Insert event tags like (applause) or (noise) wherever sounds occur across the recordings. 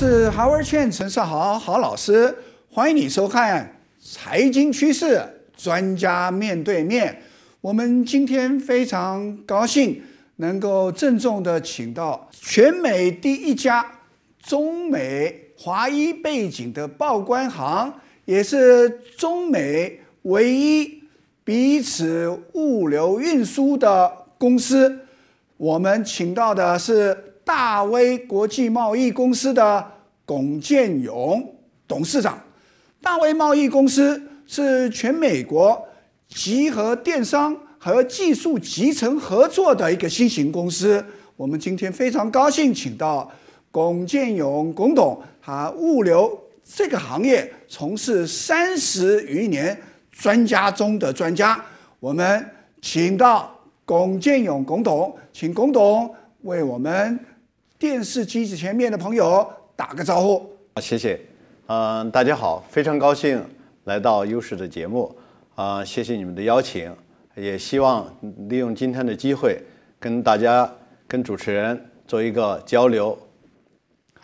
是 Howard Chen 陈少豪郝老师，欢迎你收看财经趋势专家面对面。我们今天非常高兴能够郑重的请到全美第一家中美华裔背景的报关行，也是中美唯一彼此物流运输的公司。我们请到的是。大威国际贸易公司的龚建勇董事长，大卫贸易公司是全美国集合电商和技术集成合作的一个新型公司。我们今天非常高兴请到龚建勇龚董，他物流这个行业从事三十余年，专家中的专家。我们请到龚建勇龚董，请龚董为我们。电视机前面的朋友打个招呼。谢谢。嗯，大家好，非常高兴来到优势的节目。啊，谢谢你们的邀请，也希望利用今天的机会跟大家、跟主持人做一个交流。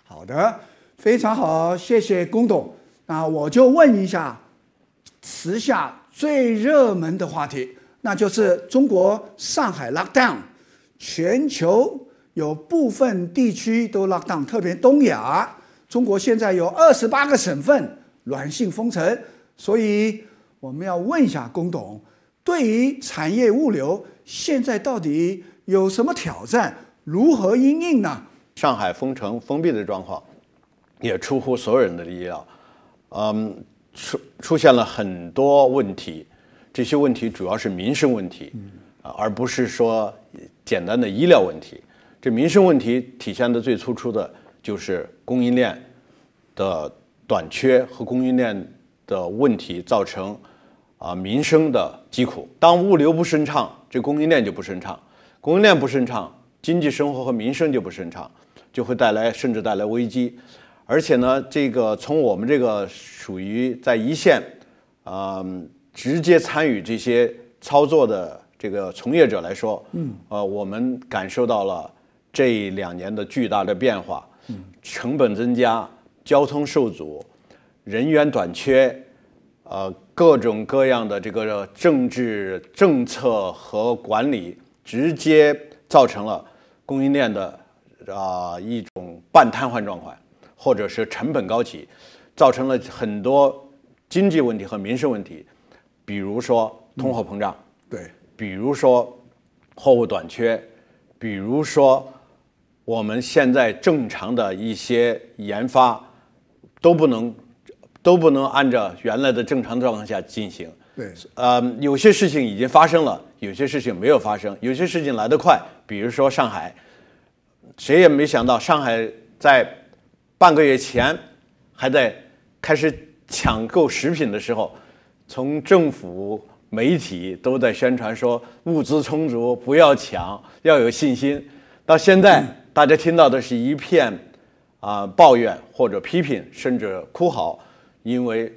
好的，非常好，谢谢龚董。那我就问一下，时下最热门的话题，那就是中国上海 lockdown，全球。有部分地区都 lock down，特别东亚，中国现在有二十八个省份软性封城，所以我们要问一下龚董，对于产业物流现在到底有什么挑战，如何应应呢？上海封城封闭的状况也出乎所有人的意料，嗯，出出现了很多问题，这些问题主要是民生问题，啊，而不是说简单的医疗问题。这民生问题体现的最突出的就是供应链的短缺和供应链的问题造成啊民生的疾苦。当物流不顺畅，这供应链就不顺畅；供应链不顺畅，经济生活和民生就不顺畅，就会带来甚至带来危机。而且呢，这个从我们这个属于在一线啊直接参与这些操作的这个从业者来说，嗯，呃，我们感受到了。这两年的巨大的变化，成本增加，交通受阻，人员短缺，呃，各种各样的这个政治政策和管理，直接造成了供应链的啊一种半瘫痪状况，或者是成本高企，造成了很多经济问题和民生问题，比如说通货膨胀，对，比如说货物短缺，比如说。我们现在正常的一些研发都不能都不能按照原来的正常状况下进行。对，呃，有些事情已经发生了，有些事情没有发生，有些事情来得快，比如说上海，谁也没想到上海在半个月前还在开始抢购食品的时候，从政府媒体都在宣传说物资充足，不要抢，要有信心，到现在。大家听到的是一片啊抱怨或者批评，甚至哭嚎，因为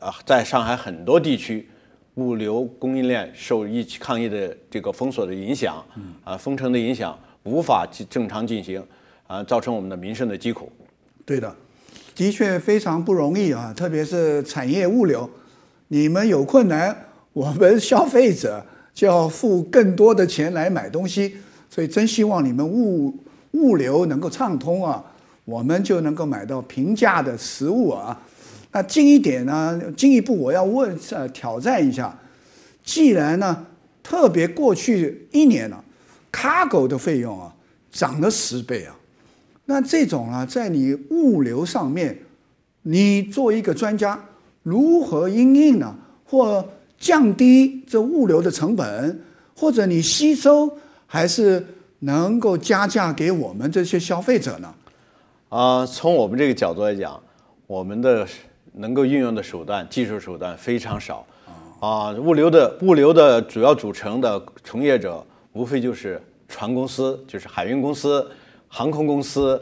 啊在上海很多地区，物流供应链受疫情抗疫的这个封锁的影响，啊封城的影响，无法正常进行，啊造成我们的民生的疾苦。对的，的确非常不容易啊，特别是产业物流，你们有困难，我们消费者就要付更多的钱来买东西。所以真希望你们物物流能够畅通啊，我们就能够买到平价的食物啊。那近一点呢？进一步我要问呃挑战一下，既然呢特别过去一年呢，cargo 的费用啊涨了十倍啊，那这种啊在你物流上面，你作为一个专家，如何应应呢？或降低这物流的成本，或者你吸收？还是能够加价给我们这些消费者呢？啊，从我们这个角度来讲，我们的能够运用的手段、技术手段非常少。啊，物流的物流的主要组成的从业者，无非就是船公司、就是海运公司、航空公司、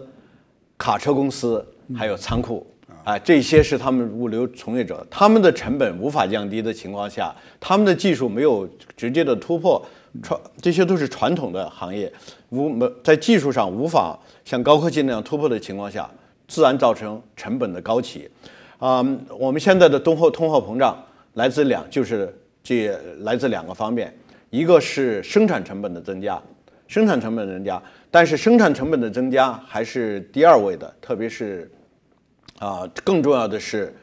卡车公司，还有仓库。啊，这些是他们物流从业者，他们的成本无法降低的情况下，他们的技术没有直接的突破。传这些都是传统的行业，无没在技术上无法像高科技那样突破的情况下，自然造成成本的高企。啊、我们现在的通货通货膨胀来自两，就是这来自两个方面，一个是生产成本的增加，生产成本的增加，但是生产成本的增加还是第二位的，特别是啊、更重要的是，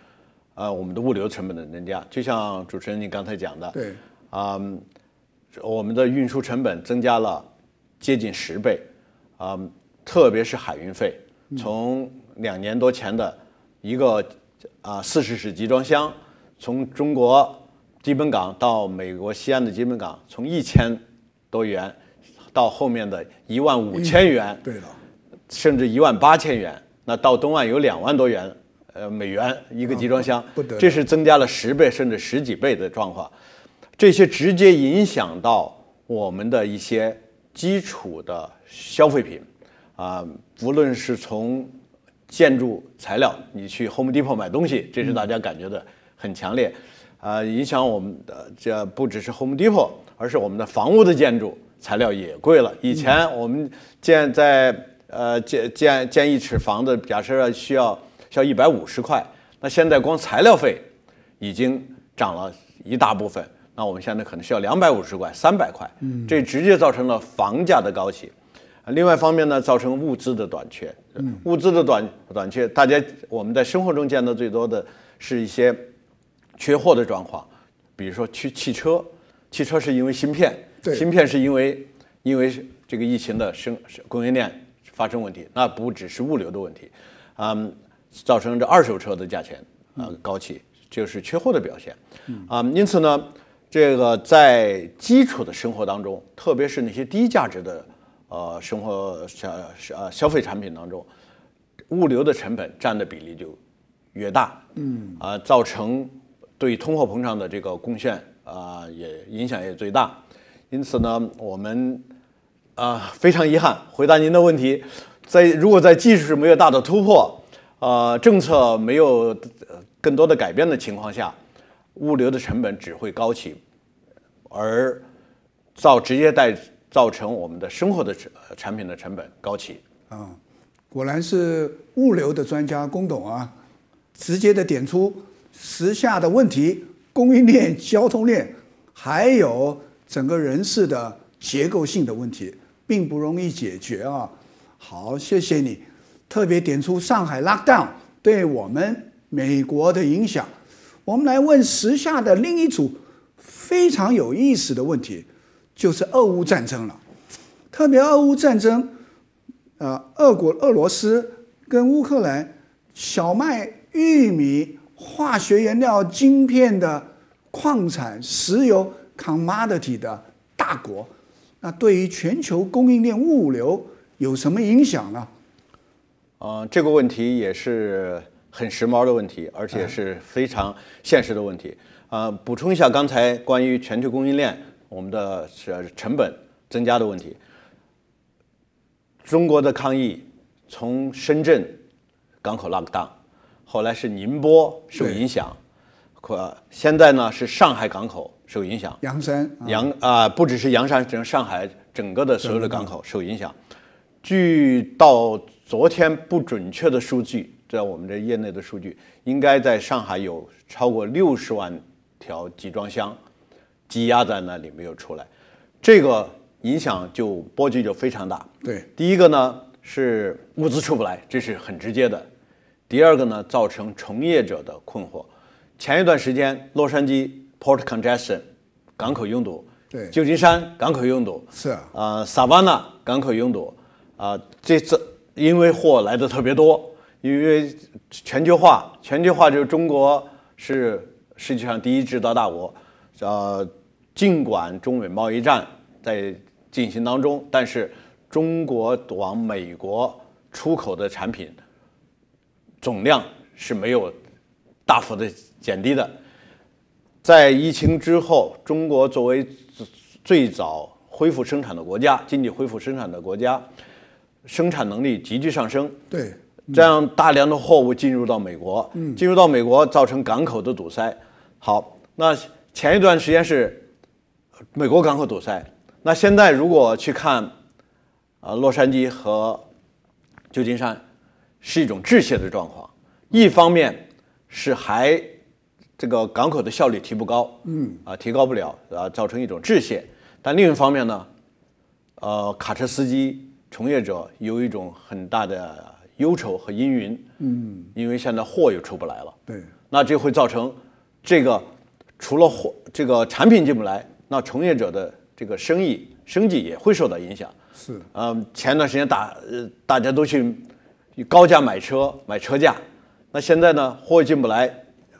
呃，我们的物流成本的增加，就像主持人你刚才讲的，对，啊、我们的运输成本增加了接近十倍，啊、特别是海运费，从两年多前的一个啊四十尺集装箱，从中国基本港到美国西岸的基本港，从一千多元到后面的一万五千元，对的，甚至一万八千元，那到东岸有两万多元，呃，美元一个集装箱，这是增加了十倍甚至十几倍的状况，这些直接影响到我们的一些基础的消费品，啊、无论是从建筑材料，你去 Home Depot 买东西，这是大家感觉的很强烈，啊、影响我们的这不只是 Home Depot，而是我们的房屋的建筑材料也贵了。以前我们建在呃建建建一尺房子，假设需要需要一百五十块，那现在光材料费已经涨了一大部分。那我们现在可能需要两百五十块、三百块，这直接造成了房价的高企。啊另外一方面呢，造成物资的短缺。物资的短短缺，大家我们在生活中见到最多的是一些缺货的状况，比如说去汽车，汽车是因为芯片，对。芯片是因为因为这个疫情的生供应链发生问题，那不只是物流的问题，嗯，造成这二手车的价钱呃高企，就是缺货的表现，啊、因此呢，这个在基础的生活当中，特别是那些低价值的呃生活消呃消费产品当中，物流的成本占的比例就越大，嗯，啊、造成对通货膨胀的这个贡献啊、也影响也最大。因此呢，我们啊、非常遗憾，回答您的问题，在如果在技术没有大的突破，呃，政策没有呃更多的改变的情况下，物流的成本只会高起，而造直接带造成我们的生活的成呃产品的成本高起。啊，果然是物流的专家龚董啊，直接的点出时下的问题，供应链、交通链，还有整个人事的结构性的问题，并不容易解决啊。好，谢谢你，特别点出上海 lockdown 对我们美国的影响。我们来问时下的另一组非常有意思的问题，就是俄乌战争了。特别俄乌战争，呃，俄国、俄罗斯跟乌克兰小麦、玉米、化学原料、晶片的矿产、石油 commodity 的大国，那对于全球供应链物流有什么影响呢？呃，这个问题也是很时髦的问题，而且是非常现实的问题。呃，补充一下刚才关于全球供应链我们的是成本增加的问题。中国的抗疫从深圳港口 lock down，后来是宁波受影响，可现在呢是上海港口受影响。阳山啊，阳啊、不只是阳山，整个上海整个的所有的港口受影响。据到昨天不准确的数据，在我们这业内的数据，应该在上海有超过六十万条集装箱积压在那里没有出来，这个影响就波及就非常大。对，第一个呢是物资出不来，这是很直接的；第二个呢，造成从业者的困惑。前一段时间，洛杉矶 port congestion 港口拥堵，对旧金山港口拥堵，是啊呃，萨瓦纳港口拥堵，啊、这次因为货来的特别多，因为全球化，全球化就是中国是世界上第一制造大国，呃，尽管中美贸易战在进行当中，但是中国往美国出口的产品总量是没有大幅的减低的。在疫情之后，中国作为最最早恢复生产的国家，经济恢复生产的国家，生产能力急剧上升，对，这样大量的货物进入到美国，进入到美国造成港口的堵塞。好，那前一段时间是美国港口堵塞，那现在如果去看，呃，洛杉矶和旧金山，是一种滞泄的状况，一方面是还这个港口的效率提不高，嗯，啊提高不了啊，造成一种滞泄。但另一方面呢，呃，卡车司机从业者有一种很大的忧愁和阴云，嗯，因为现在货又出不来了，对，那就会造成这个除了货这个产品进不来，那从业者的这个生意生计也会受到影响。是，嗯，前段时间大呃大家都去高价买车买车价，那现在呢货进不来，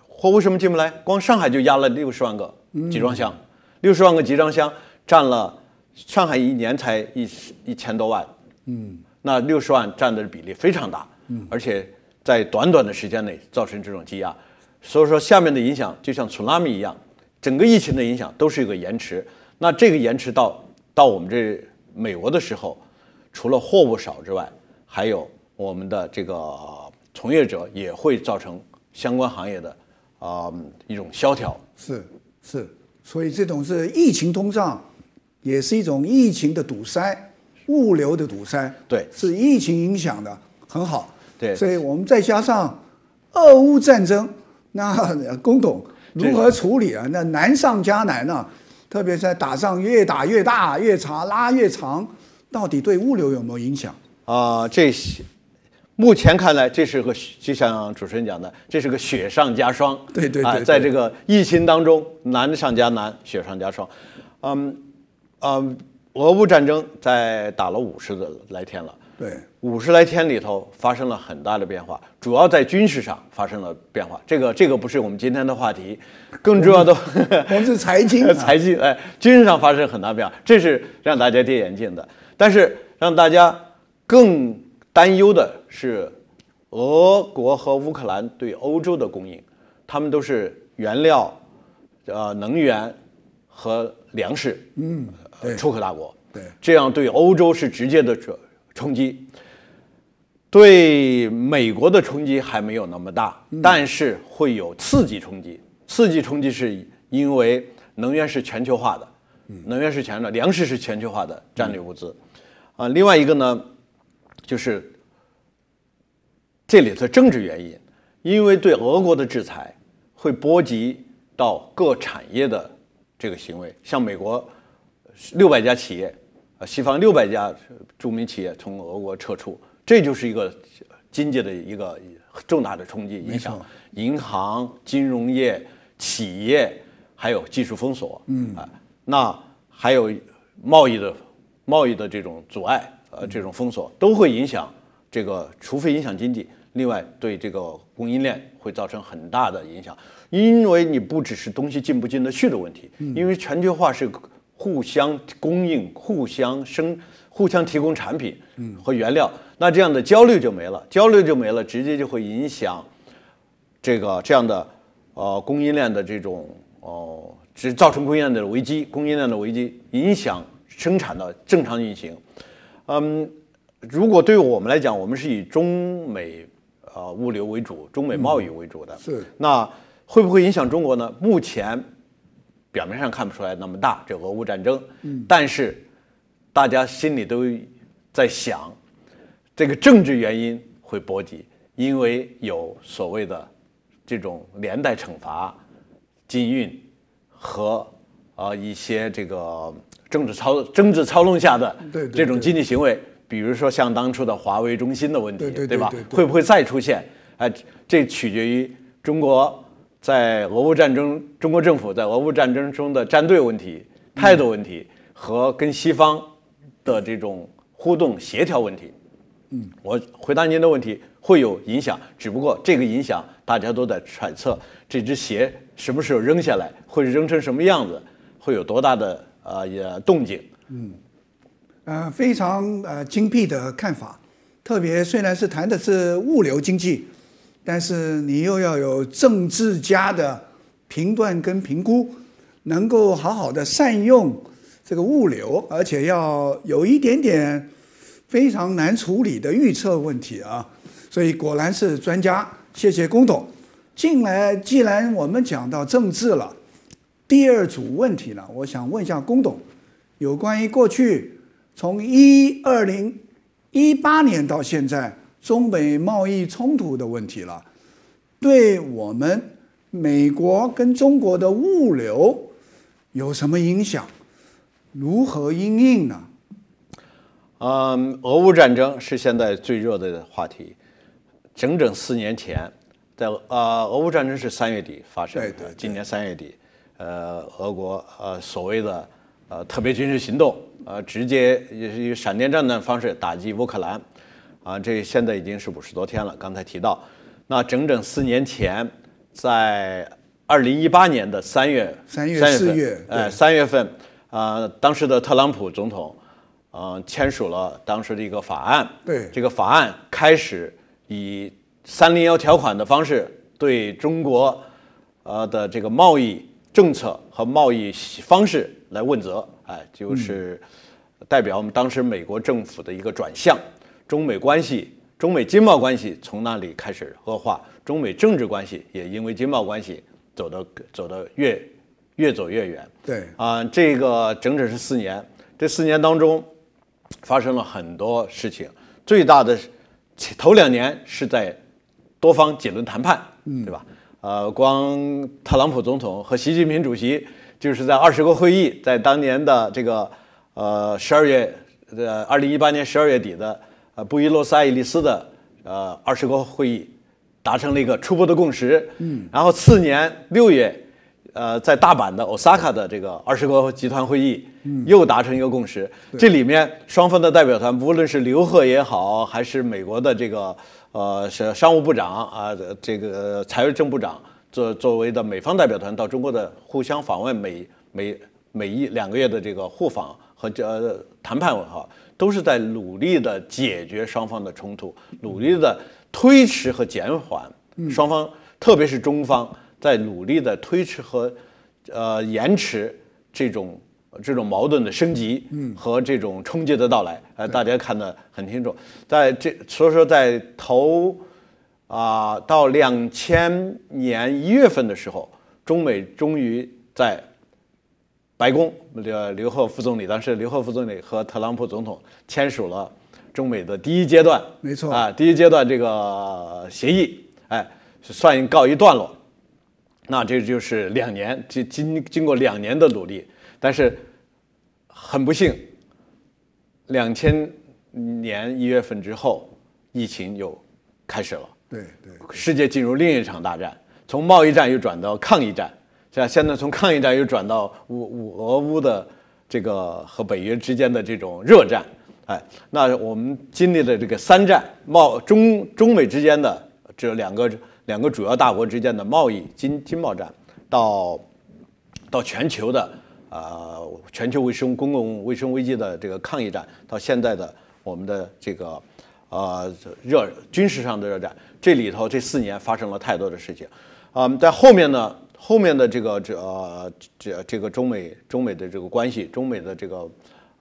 货为什么进不来？光上海就压了六十万个集装箱，六十万个集装箱占了上海一年才一一千多万，嗯，那六十万占的比例非常大，嗯，而且在短短的时间内造成这种积压，所以说下面的影响就像 tsunami 一样，整个疫情的影响都是一个延迟，那这个延迟到到我们这。美国的时候，除了货物少之外，还有我们的这个从业者也会造成相关行业的啊一种萧条。是是，所以这种是疫情通胀，也是一种疫情的堵塞，物流的堵塞。对，是疫情影响的，很好。对，所以我们再加上俄乌战争，那龚董如何处理啊？那难上加难啊！特别在打仗越打越大越长拉越长，到底对物流有没有影响啊？这些目前看来，这是个就像主持人讲的，这是个雪上加霜。对对对，在这个疫情当中，难上加难，雪上加霜。嗯嗯，俄乌战争在打了五十来天了。对，五十来天里头发生了很大的变化，主要在军事上发生了变化。这个这个不是我们今天的话题，更重要的我们是财经，(laughs) 财经哎，军事上发生很大变化，这是让大家跌眼镜的。但是让大家更担忧的是，俄国和乌克兰对欧洲的供应，他们都是原料、呃能源和粮食，嗯，出口大国，对，这样对欧洲是直接的这。冲击对美国的冲击还没有那么大，但是会有刺激冲击。刺激冲击是因为能源是全球化的，能源是全的，粮食是全球化的战略物资。啊，另外一个呢，就是这里头政治原因，因为对俄国的制裁会波及到各产业的这个行为，像美国六百家企业。啊，西方六百家著名企业从俄国撤出，这就是一个经济的一个重大的冲击影响。银行、金融业、企业还有技术封锁，嗯啊，那还有贸易的贸易的这种阻碍，呃，这种封锁都会影响这个，除非影响经济，另外对这个供应链会造成很大的影响，因为你不只是东西进不进得去的问题，因为全球化是。互相供应、互相生、互相提供产品和原料，那这样的焦虑就没了，焦虑就没了，直接就会影响这个这样的呃供应链的这种哦，只造成供应链的危机，供应链的危机影响生产的正常运行。嗯，如果对于我们来讲，我们是以中美呃物流为主，中美贸易为主的，是那会不会影响中国呢？目前。表面上看不出来那么大，这俄乌战争，但是大家心里都在想，这个政治原因会波及，因为有所谓的这种连带惩罚、禁运和啊一些这个政治操政治操弄下的这种经济行为，比如说像当初的华为、中兴的问题，对吧？会不会再出现？哎，这取决于中国。在俄乌战争，中国政府在俄乌战争中的站队问题、态度问题和跟西方的这种互动协调问题，嗯，我回答您的问题会有影响，只不过这个影响大家都在揣测，这只鞋什么时候扔下来，会扔成什么样子，会有多大的呃也动静，嗯，呃，非常呃精辟的看法，特别虽然是谈的是物流经济。但是你又要有政治家的评断跟评估，能够好好的善用这个物流，而且要有一点点非常难处理的预测问题啊。所以果然是专家，谢谢龚董。进来，既然我们讲到政治了，第二组问题呢，我想问一下龚董，有关于过去从一二零一八年到现在。中美贸易冲突的问题了，对我们美国跟中国的物流有什么影响？如何应应呢？嗯，俄乌战争是现在最热的话题。整整四年前，在呃，俄乌战争是三月底发生的，今年三月底，呃，俄国呃所谓的呃特别军事行动，呃，直接以闪电战的方式打击乌克兰，啊，这现在已经是五十多天了。刚才提到，那整整四年前，在二零一八年的三月三月四月，哎，三月份，啊，当时的特朗普总统。嗯，签署了当时的一个法案。对这个法案开始以三零幺条款的方式对中国，呃的这个贸易政策和贸易方式来问责。哎，就是代表我们当时美国政府的一个转向，中美关系、中美经贸关系从那里开始恶化，中美政治关系也因为经贸关系走得走得越越走越远。对啊，这个整整是四年，这四年当中。发生了很多事情，最大的头两年是在多方几轮谈判，嗯对吧？呃，光特朗普总统和习近平主席就是在二十国会议，在当年的这个呃十二月呃二零一八年十二月底的呃布宜诺斯艾利斯的呃二十国会议达成了一个初步的共识，嗯，然后次年六月。呃，在大阪的 Osaka 的这个二十国集团会议，又达成一个共识。这里面双方的代表团，无论是刘鹤也好，还是美国的这个呃是商务部长啊，这个财政部长作作为的美方代表团到中国的互相访问，美美每一两个月的这个互访和呃谈判哈，都是在努力的解决双方的冲突，努力的推迟和减缓双方，特别是中方。在努力的推迟和，呃延迟这种这种矛盾的升级和这种冲击的到来，呃，大家看得很清楚。在这所以说，在头啊到两千年一月份的时候，中美终于在白宫，刘刘鹤副总理当时刘鹤副总理和特朗普总统签署了中美的第一阶段，没错啊，第一阶段这个协议，哎，算告一段落。那这就是两年，经经经过两年的努力，但是很不幸，两千年一月份之后，疫情又开始了。对对，世界进入另一场大战，从贸易战又转到抗疫战，像现在从抗疫战又转到乌乌俄乌的这个和北约之间的这种热战。哎，那我们经历了这个三战，贸中中美之间的这两个。两个主要大国之间的贸易经经贸战，到到全球的呃全球卫生公共卫生危机的这个抗疫战，到现在的我们的这个呃热军事上的热战，这里头这四年发生了太多的事情，嗯，在后面呢，后面的这个这呃这这个中美中美的这个关系，中美的这个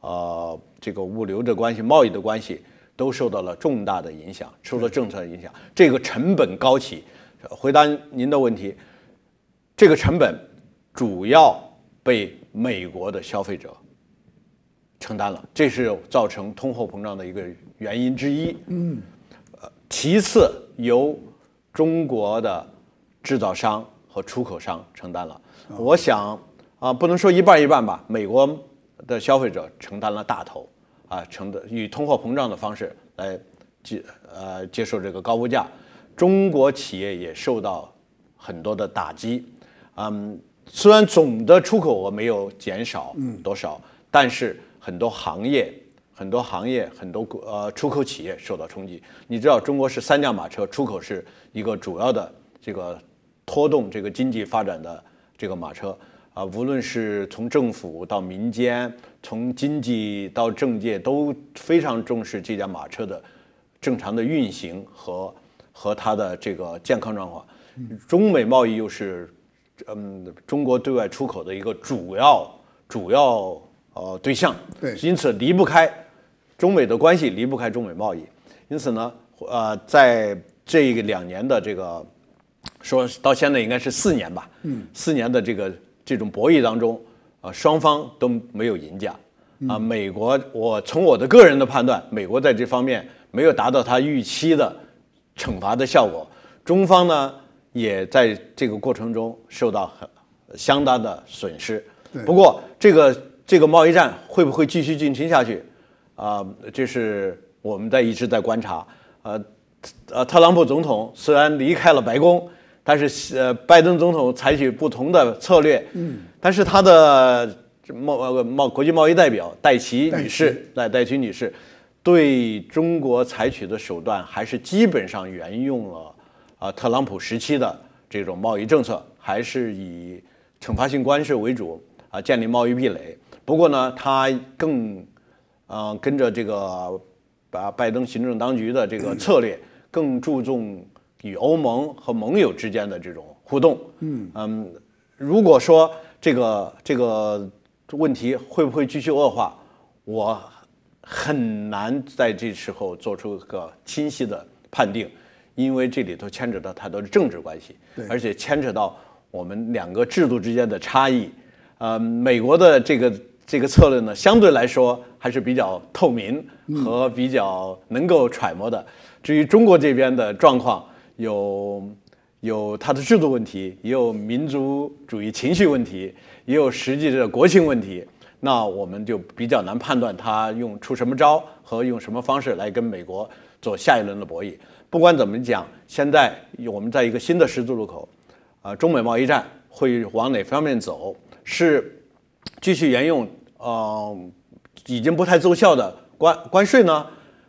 呃这个物流的关系，贸易的关系。都受到了重大的影响，受到政策的影响，这个成本高企。回答您的问题，这个成本主要被美国的消费者承担了，这是造成通货膨胀的一个原因之一。嗯，呃，其次由中国的制造商和出口商承担了。我想啊，不能说一半一半吧，美国的消费者承担了大头。啊，承担以通货膨胀的方式来接呃接受这个高物价，中国企业也受到很多的打击。嗯，虽然总的出口额没有减少多少，但是很多行业、很多行业、很多呃出口企业受到冲击。你知道，中国是三驾马车，出口是一个主要的这个拖动这个经济发展的这个马车。啊，无论是从政府到民间，从经济到政界，都非常重视这架马车的正常的运行和和它的这个健康状况。中美贸易又是嗯中国对外出口的一个主要主要呃对象，对，因此离不开中美的关系，离不开中美贸易。因此呢，呃，在这两年的这个说到现在应该是四年吧，嗯，四年的这个。这种博弈当中，啊，双方都没有赢家，啊，美国我从我的个人的判断，美国在这方面没有达到他预期的惩罚的效果，中方呢也在这个过程中受到很相当的损失。不过这个这个贸易战会不会继续进行下去？啊，这是我们在一直在观察。呃，呃，特朗普总统虽然离开了白宫，但是呃，拜登总统采取不同的策略。嗯，但是他的贸呃贸国际贸易代表戴奇女士，戴戴奇女士对中国采取的手段还是基本上沿用了啊特朗普时期的这种贸易政策，还是以惩罚性关税为主啊，建立贸易壁垒。不过呢，他更。嗯，跟着这个，把拜登行政当局的这个策略，更注重与欧盟和盟友之间的这种互动。嗯嗯，如果说这个这个问题会不会继续恶化，我很难在这时候做出一个清晰的判定，因为这里头牵扯到太多的政治关系，而且牵扯到我们两个制度之间的差异。呃，美国的这个。这个策略呢，相对来说还是比较透明和比较能够揣摩的。至于中国这边的状况，有有它的制度问题，也有民族主义情绪问题，也有实际的国情问题。那我们就比较难判断他用出什么招和用什么方式来跟美国做下一轮的博弈。不管怎么讲，现在我们在一个新的十字路口，啊，中美贸易战会往哪方面走？是？继续沿用，呃，已经不太奏效的关关税呢，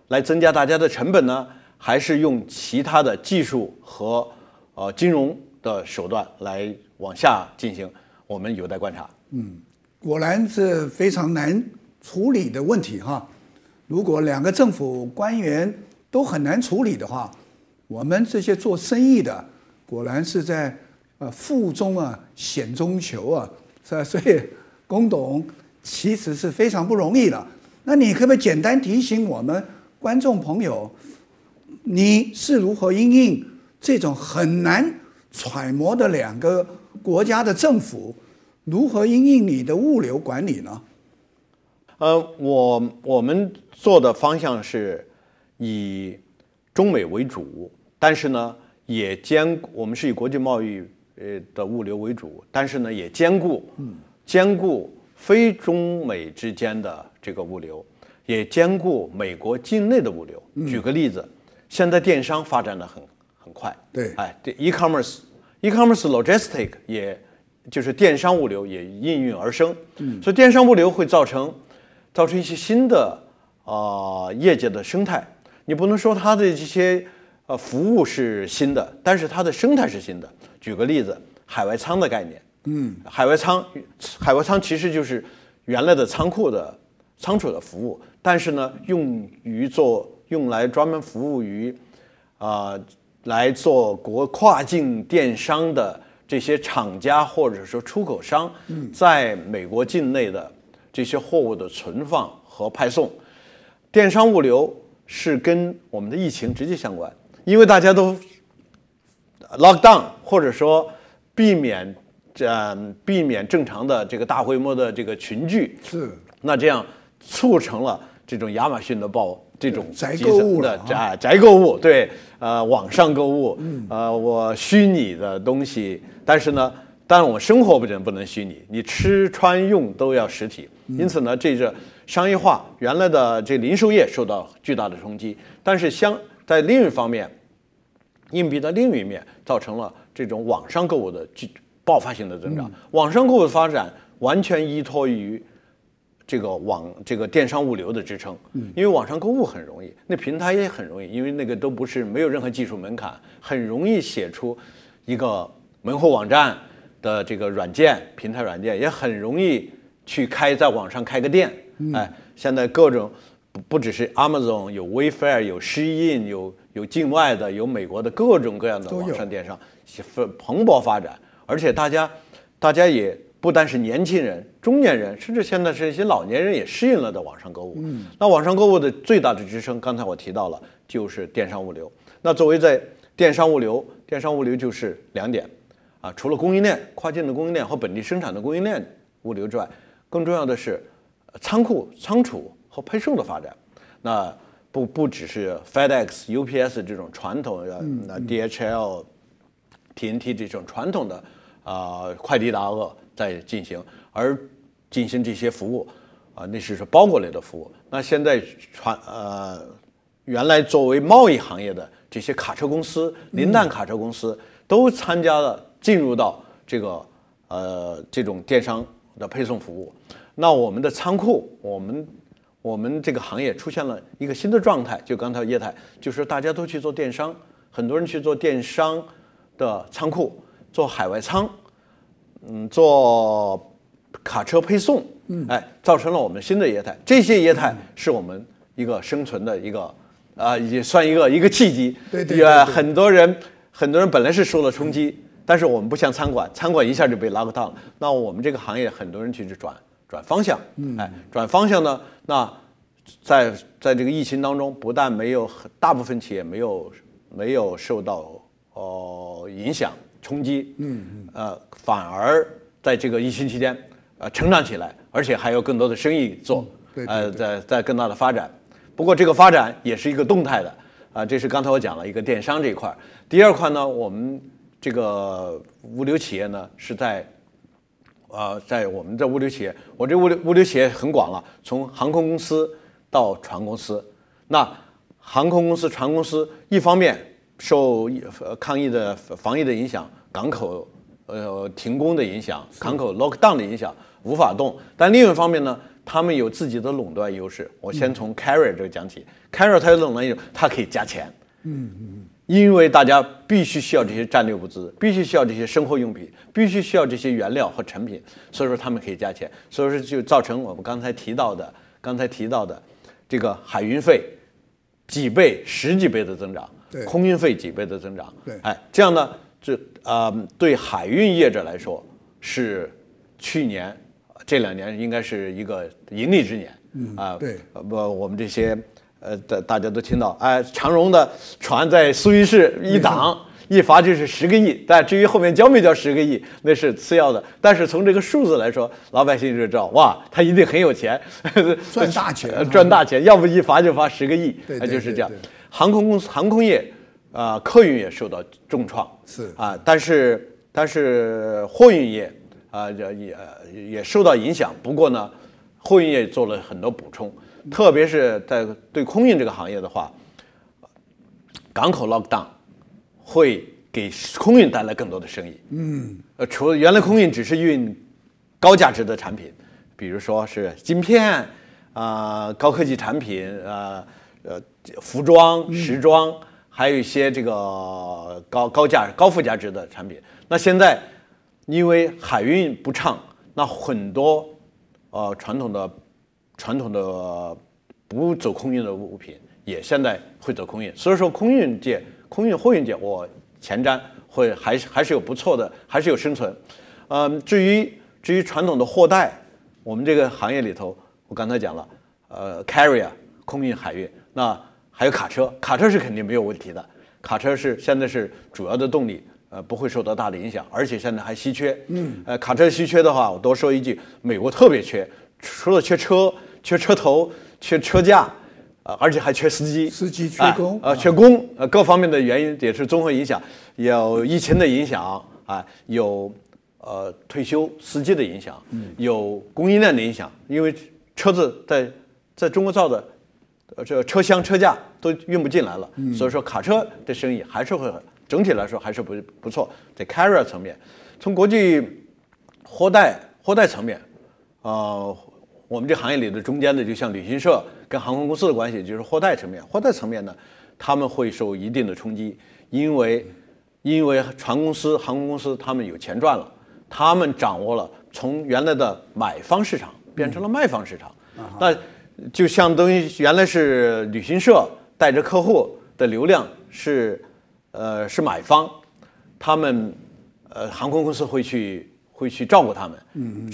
来增加大家的成本呢，还是用其他的技术和呃金融的手段来往下进行？我们有待观察。嗯，果然是非常难处理的问题哈。如果两个政府官员都很难处理的话，我们这些做生意的，果然是在呃富中啊险中求啊，是吧？所以。龚董其实是非常不容易的。那你可不可以简单提醒我们观众朋友，你是如何应应这种很难揣摩的两个国家的政府，如何应应你的物流管理呢？呃，我我们做的方向是以中美为主，但是呢，也兼我们是以国际贸易呃的物流为主，但是呢，也兼顾。兼顾非中美之间的这个物流，也兼顾美国境内的物流。举个例子，现在电商发展的很很快，对，哎，对，e-commerce，e-commerce logistic，也就是电商物流也应运而生。嗯，所以电商物流会造成造成一些新的啊业界的生态。你不能说它的这些呃服务是新的，但是它的生态是新的。举个例子，海外仓的概念。嗯，海外仓，海外仓其实就是原来的仓库的仓储的服务，但是呢，用于做用来专门服务于啊来做国跨境电商的这些厂家或者说出口商，在美国境内的这些货物的存放和派送，电商物流是跟我们的疫情直接相关，因为大家都 lock down 或者说避免。这样避免正常的这个大规模的这个群聚，是那这样促成了这种亚马逊的报这种宅购物的宅宅购物，对，呃，网上购物，呃，我虚拟的东西，但是呢，当然我生活不能不能虚拟，你吃穿用都要实体，因此呢，这个商业化原来的这零售业受到巨大的冲击，但是相在另一方面，硬币的另一面造成了这种网上购物的巨。爆发性的增长，网上购物的发展完全依托于这个网这个电商物流的支撑。嗯，因为网上购物很容易，那平台也很容易，因为那个都不是没有任何技术门槛，很容易写出一个门户网站的这个软件平台软件，也很容易去开在网上开个店。哎，现在各种不不只是 Amazon，有 Wayfair，有 Shein，有有境外的，有美国的各种各样的网上电商，蓬勃发展。而且大家，大家也不单是年轻人、中年人，甚至现在是一些老年人也适应了的网上购物。嗯，那网上购物的最大的支撑，刚才我提到了，就是电商物流。那作为在电商物流，电商物流就是两点，啊，除了供应链、跨境的供应链和本地生产的供应链物流之外，更重要的是，仓库、仓储和配送的发展。那不不只是 FedEx、UPS 这种传统的，那 DHL、TNT 这种传统的啊快递大鳄在进行，而进行这些服务啊，那是是包裹类的服务。那现在传呃，原来作为贸易行业的这些卡车公司、零蛋卡车公司都参加了进入到这个呃这种电商的配送服务。那我们的仓库，我们我们这个行业出现了一个新的状态，就刚才业态，就是大家都去做电商，很多人去做电商的仓库，做海外仓，嗯，做卡车配送，嗯，哎，造成了我们新的业态。这些业态是我们一个生存的一个啊，也算一个一个契机。对对对很多人很多人本来是受了冲击，但是我们不像餐馆，餐馆一下就被 lock down 了。那我们这个行业很多人其实转转方向，嗯，哎，转方向呢，那在在这个疫情当中，不但没有很大部分企业没有没有受到呃影响冲击，嗯嗯，呃，反而在这个疫情期间呃成长起来，而且还有更多的生意做，嗯对对呃，在在更大的发展。不过这个发展也是一个动态的，啊、这是刚才我讲了一个电商这一块。第二块呢，我们这个物流企业呢是在呃，在我们这物流企业，我这物流物流企业很广了，从航空公司到船公司。那航空公司、船公司一方面受呃抗疫的防疫的影响，港口呃停工的影响，港口 lockdown 的影响无法动。但另一方面呢，他们有自己的垄断优势。我先从 carrier 这个讲起，carrier 它有垄断优势，它可以加钱。嗯嗯因为大家必须需要这些战略物资，必须需要这些生活用品，必须需要这些原料和成品，所以说他们可以加钱，所以说就造成我们刚才提到的，刚才提到的这个海运费几倍、十几倍的增长对，空运费几倍的增长，对。哎，这样呢，这呃对海运业者来说是去年这两年应该是一个盈利之年，嗯啊，对。呃不，我们这些呃，大大家都听到，哎，长荣的船在苏伊士一挡一罚就是十个亿，但至于后面交没交十个亿，那是次要的。但是从这个数字来说，老百姓就知道，哇，他一定很有钱，(laughs) 赚大钱 (laughs) 呃赚大钱，要不一罚就罚十个亿，对对哎就是这样。航空公司、航空业，啊，客运也受到重创，是啊，但是但是货运业啊也也也受到影响。不过呢，货运业做了很多补充，特别是在对空运这个行业的话，港口 lockdown 会给空运带来更多的生意。嗯，呃，除了原来空运只是运高价值的产品，比如说是晶片啊、高科技产品啊、呃，服装、时装，还有一些这个高高价高附加值的产品。那现在因为海运不畅，那很多呃传统的传统的不走空运的物品也现在会走空运，所以说空运界、空运货运界，我前瞻会还是还是有不错的，还是有生存。嗯，至于至于传统的货代，我们这个行业里头，我刚才讲了，呃，carrier 空运海运，那还有卡车，卡车是肯定没有问题的，卡车是现在是主要的动力。呃，不会受到大的影响，而且现在还稀缺。嗯，呃，卡车稀缺的话，我多说一句，美国特别缺，除了缺车、缺车头、缺车架，呃，而且还缺司机，司机缺工啊呃，缺工，呃，各方面的原因也是综合影响，有疫情的影响啊，有呃退休司机的影响，有供应链的影响，因为车子在在中国造的，呃，这车厢车架都运不进来了，所以说卡车的生意还是会整体来说还是不不错，在 carrier 层面，从国际货代货代层面，呃，我们这行业里的中间的，就像旅行社跟航空公司的关系，就是货代层面。货代层面呢，他们会受一定的冲击，因为因为船公司、航空公司他们有钱赚了，他们掌握了从原来的买方市场变成了卖方市场，那就相当于原来是旅行社带着客户的流量是呃是买方，他们呃航空公司会去会去照顾他们，嗯，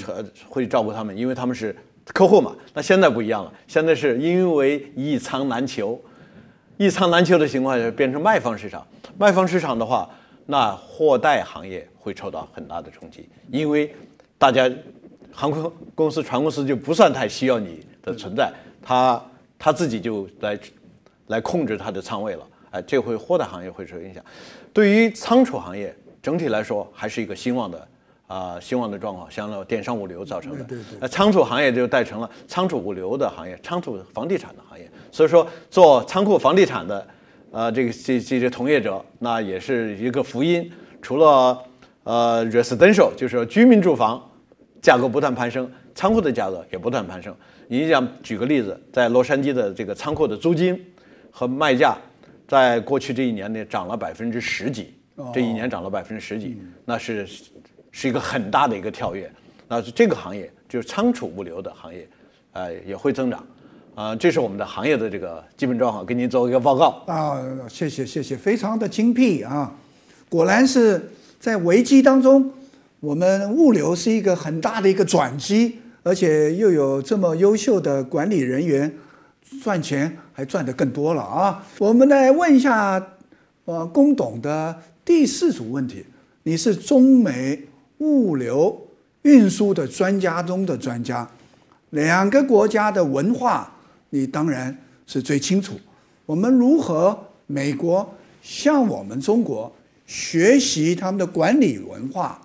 会照顾他们，因为他们是客户嘛。那现在不一样了，现在是因为一仓难求，一仓难求的情况下变成卖方市场。卖方市场的话，那货代行业会受到很大的冲击，因为大家航空公司、船公司就不算太需要你的存在，他他自己就来来控制它的仓位了。哎，这会货代行业会受影响。对于仓储行业整体来说，还是一个兴旺的啊兴旺的状况，像那电商物流造成的。对对那仓储行业就带成了仓储物流的行业，仓储房地产的行业。所以说，做仓库房地产的，呃，这个这这些从业者，那也是一个福音。除了呃 residential，就是说居民住房价格不断攀升，仓库的价格也不断攀升。你想举个例子，在洛杉矶的这个仓库的租金和卖价，在过去这一年内涨了百分之十几，这一年涨了百分之十几，那是是一个很大的一个跳跃。那是这个行业就是仓储物流的行业，呃，也会增长。啊、这是我们的行业的这个基本状况，给您做一个报告。啊，谢谢谢谢，非常的精辟啊！果然是在危机当中，我们物流是一个很大的一个转机，而且又有这么优秀的管理人员，赚钱还赚得更多了啊！我们来问一下，呃，龚董的第四组问题，你是中美物流运输的专家中的专家，两个国家的文化，你当然是最清楚。我们如何美国向我们中国学习他们的管理文化？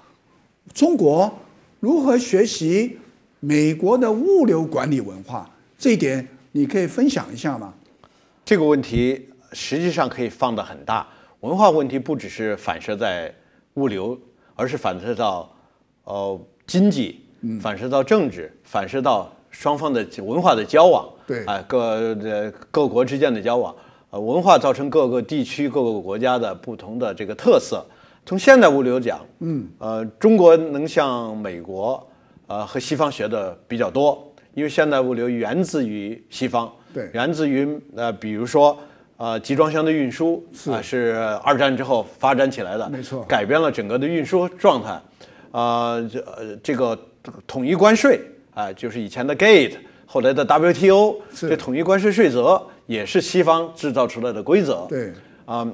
中国如何学习美国的物流管理文化？这一点你可以分享一下吗？这个问题实际上可以放得很大，文化问题不只是反射在物流，而是反射到呃经济，反射到政治，反射到双方的文化的交往。对啊、各呃各国之间的交往，呃，文化造成各个地区、各个国家的不同的这个特色。从现代物流讲，嗯，呃，中国能向美国，呃和西方学的比较多，因为现代物流源自于西方，对源自于呃，比如说呃集装箱的运输啊、是二战之后发展起来的，没错改变了整个的运输状态，呃，这呃这个统一关税啊、就是以前的 Gate，后来的 WTO，是这统一关税税则也是西方制造出来的规则，对，啊、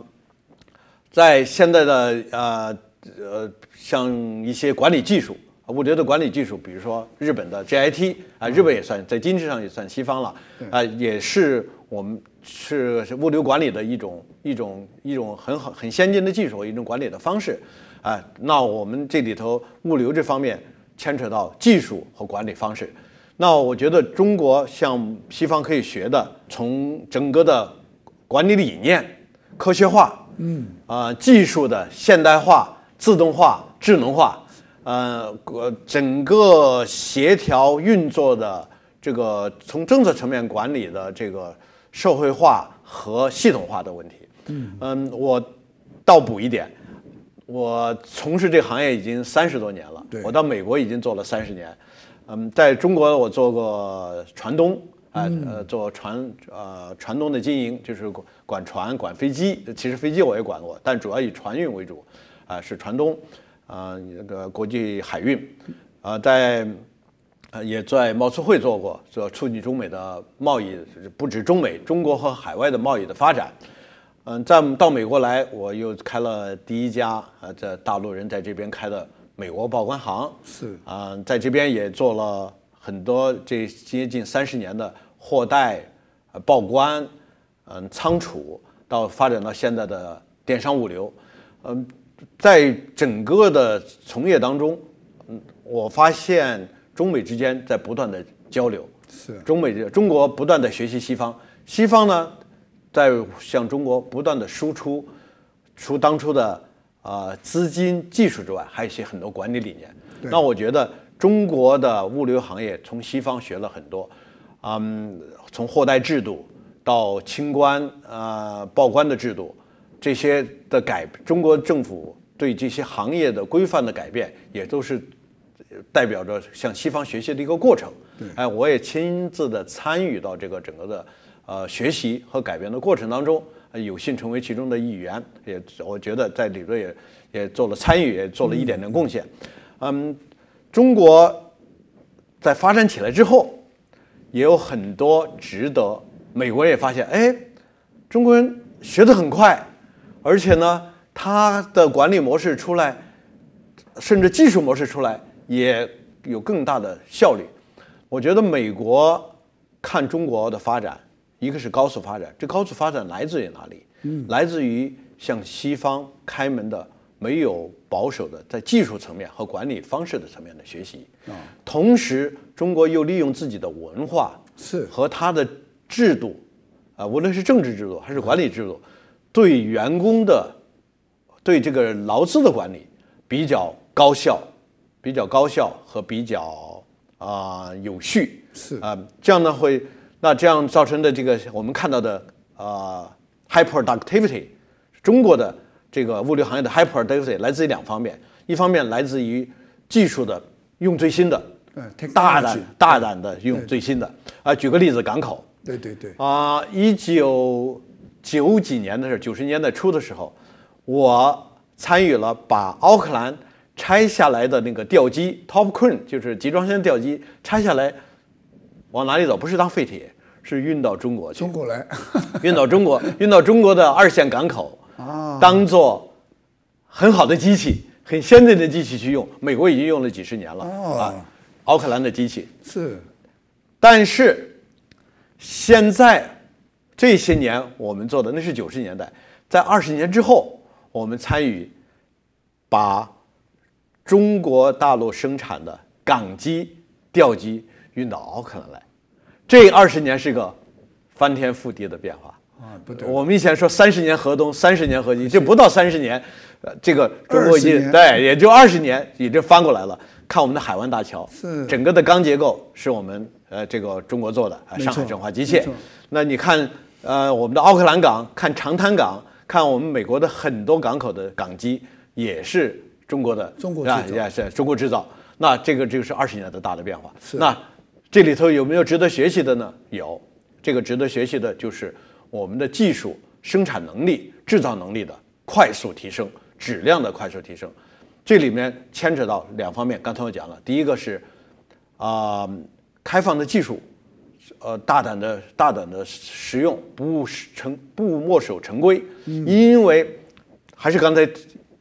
在现在的呃呃，像一些管理技术，物流的管理技术，比如说日本的 JIT 啊、日本也算在经济上也算西方了，啊、也是我们是是物流管理的一种一种一种很好很先进的技术，一种管理的方式，啊、那我们这里头物流这方面牵扯到技术和管理方式。那我觉得中国向西方可以学的，从整个的管理理念、科学化，嗯，啊、技术的现代化、自动化、智能化，呃，呃整个协调运作的这个从政策层面管理的这个社会化和系统化的问题。嗯我倒补一点，我从事这个行业已经三十多年了对，我到美国已经做了三十年。嗯，在中国我做过船东，啊、呃，做船呃船东的经营，就是管管船、管飞机。其实飞机我也管过，但主要以船运为主，啊、是船东，啊、那个国际海运，啊、在呃也在贸促会做过，做促进中美的贸易，不止中美，中国和海外的贸易的发展。嗯，在到美国来，我又开了第一家呃，在大陆人在这边开的美国报关行，是。啊、在这边也做了很多这接近三十年的货代、呃报关、嗯、仓储，到发展到现在的电商物流，嗯、在整个的从业当中，嗯，我发现中美之间在不断的交流，是。中美这中国不断的学习西方，西方呢在向中国不断的输出，除当初的啊、呃资金技术之外，还有一些很多管理理念。那我觉得中国的物流行业从西方学了很多，嗯，从货代制度到清关呃报关的制度，这些的改，中国政府对这些行业的规范的改变，也都是代表着向西方学习的一个过程。哎，我也亲自的参与到这个整个的呃学习和改变的过程当中，呃有幸成为其中的一员，也我觉得在里头也也做了参与，也做了一点点贡献。嗯，中国在发展起来之后，也有很多值得美国人也发现，哎，中国人学得很快，而且呢，它的管理模式出来，甚至技术模式出来，也有更大的效率。我觉得美国看中国的发展，一个是高速发展，这高速发展来自于哪里？嗯，来自于向西方开门的、没有保守的，在技术层面和管理方式的层面的学习。啊，同时中国又利用自己的文化是和它的制度，啊，无论是政治制度还是管理制度，对员工的、对这个劳资的管理比较高效，比较高效和比较啊、有序。是。啊、这样呢会，那这样造成的这个我们看到的啊、high productivity，中国的这个物流行业的 high productivity 来自于两方面，一方面来自于技术的用最新的，嗯大胆大胆的用最新的。啊、举个例子，港口。对对对，啊，一九九几年的时候，九十年代初的时候，我参与了把奥克兰拆下来的那个吊机 Top Crane，就是集装箱吊机拆下来，往哪里走？不是当废铁，是运到中国去。中国来，(laughs) 运到中国，运到中国的二线港口，啊当做很好的机器、很先进的机器去用。美国已经用了几十年了、哦啊，奥克兰的机器。是但是现在这些年我们做的那是九十年代，在二十年之后，我们参与把中国大陆生产的港机、吊机运到奥克兰来，这二十年是个翻天覆地的变化。啊，不对，我们以前说三十年河东，三十年河西，这不到三十年，呃，这个中国已经对，也就二十年已经翻过来了。看我们的海湾大桥，是整个的钢结构是我们呃这个中国做的，啊上海振华机械。那你看呃我们的奥克兰港，看长滩港，看我们美国的很多港口的港机也是中国的，中国啊制造也是中国制造。那这个就是二十年的大的变化。是那这里头有没有值得学习的呢？有，这个值得学习的就是我们的技术、生产能力、制造能力的快速提升，质量的快速提升。这里面牵扯到两方面，刚才我讲了，第一个是啊、开放的技术，呃，大胆的大胆的使用，不成不墨守成规，因为还是刚才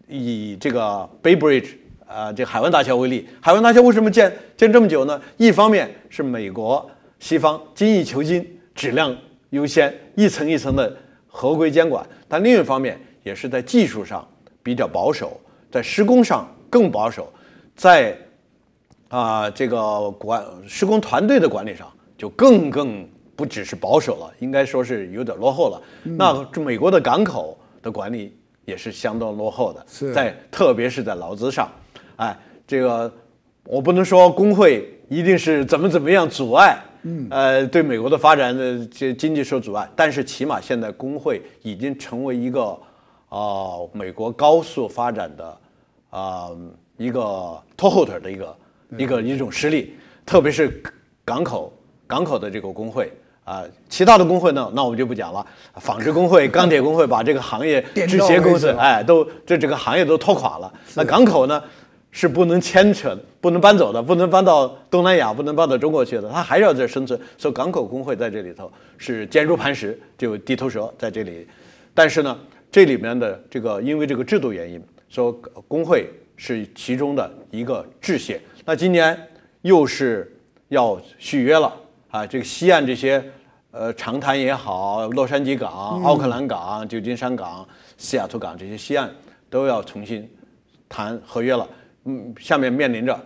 以这个 Bay Bridge 啊、这海湾大桥为例，海湾大桥为什么建建这么久呢？一方面是美国西方精益求精，质量优先，一层一层的合规监管，但另一方面也是在技术上比较保守，在施工上更保守，在啊、这个管施工团队的管理上就更更不只是保守了，应该说是有点落后了。那这美国的港口的管理也是相当落后的，是。在特别是在劳资上，哎，这个我不能说工会一定是怎么怎么样阻碍，嗯，呃，对美国的发展的这经济受阻碍，但是起码现在工会已经成为一个啊、呃美国高速发展的啊、一个拖后腿的一个一个一种实力，特别是港口港口的这个工会啊、其他的工会呢，那我们就不讲了，纺织工会、(laughs) 钢铁工会把这个行业制鞋公司，哎，都这整个行业都拖垮了。那港口呢是不能牵扯、不能搬走的，不能搬到东南亚，不能搬到中国去的，它还是要在这生存。所以港口工会在这里头是坚如磐石，就地头蛇在这里。但是呢，这里面的这个因为这个制度原因，说工会是其中的一个制宪。那今年又是要续约了啊，这个西岸这些呃长滩也好，洛杉矶港、奥克兰港、旧金山港、西雅图港这些西岸都要重新谈合约了。嗯，下面面临着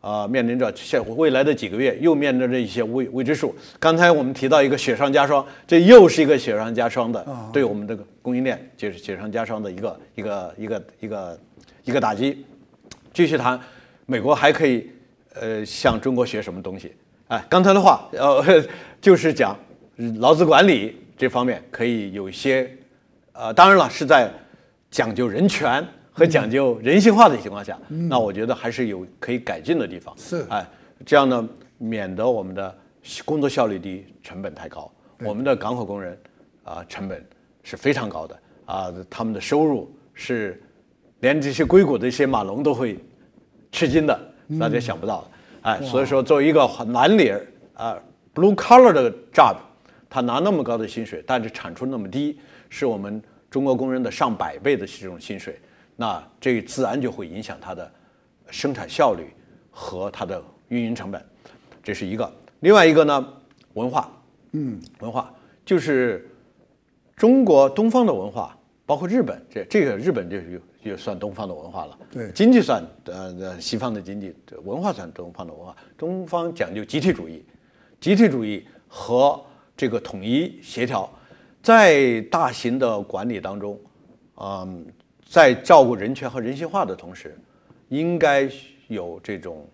啊、面临着现未来的几个月又面临着一些未未知数。刚才我们提到一个雪上加霜，这又是一个雪上加霜的，对我们这个供应链就是雪上加霜的一个一个一个一个一个打击。继续谈，美国还可以呃向中国学什么东西？哎，刚才的话呃 (laughs) 就是讲劳资管理这方面可以有一些呃，当然了是在讲究人权和讲究人性化的情况下，那我觉得还是有可以改进的地方。是哎，这样呢，免得我们的工作效率低，成本太高。我们的港口工人啊、成本是非常高的啊、他们的收入是连这些硅谷的一些马龙都会吃惊的，大家想不到的。哎，所以说作为一个蓝领儿啊、blue collar 的 job，他拿那么高的薪水，但是产出那么低，是我们中国工人的上百倍的这种薪水，那这自然就会影响他的生产效率和他的运营成本，这是一个。另外一个呢，文化，嗯，文化就是中国东方的文化，包括日本，这这个日本就就算东方的文化了。对经济算呃呃西方的经济，这文化算东方的文化。东方讲究集体主义，集体主义和这个统一协调，在大型的管理当中，嗯，在照顾人权和人性化的同时，应该有这种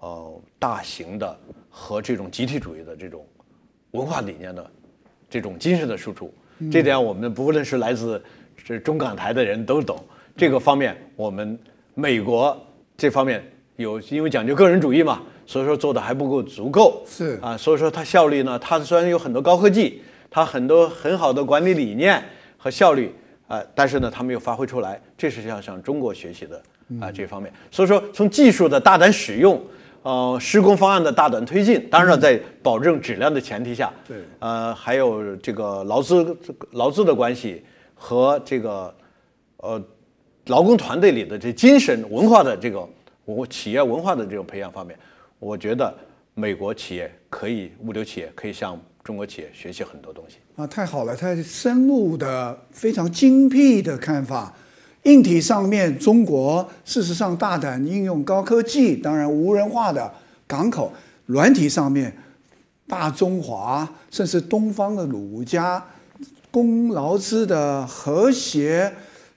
呃大型的和这种集体主义的这种文化理念的这种精神的输出。这点我们不论是来自是中港台的人都懂。这个方面，我们美国这方面有，因为讲究个人主义嘛，所以说做的还不够足够。是啊，所以说它效率呢，它虽然有很多高科技，它很多很好的管理理念和效率啊、但是呢，它没有发挥出来，这是要向中国学习的啊、这方面。所以说，从技术的大胆使用，呃，施工方案的大胆推进，当然在保证质量的前提下，对呃，还有这个劳资劳资的关系和这个呃劳工团队里的这精神文化的这个我企业文化的这种培养方面，我觉得美国企业可以物流企业可以向中国企业学习很多东西。啊，太好了，太深入的、非常精辟的看法。硬体上面，中国事实上大胆应用高科技，当然无人化的港口；软体上面，大中华甚至东方的儒家、功劳资的和谐、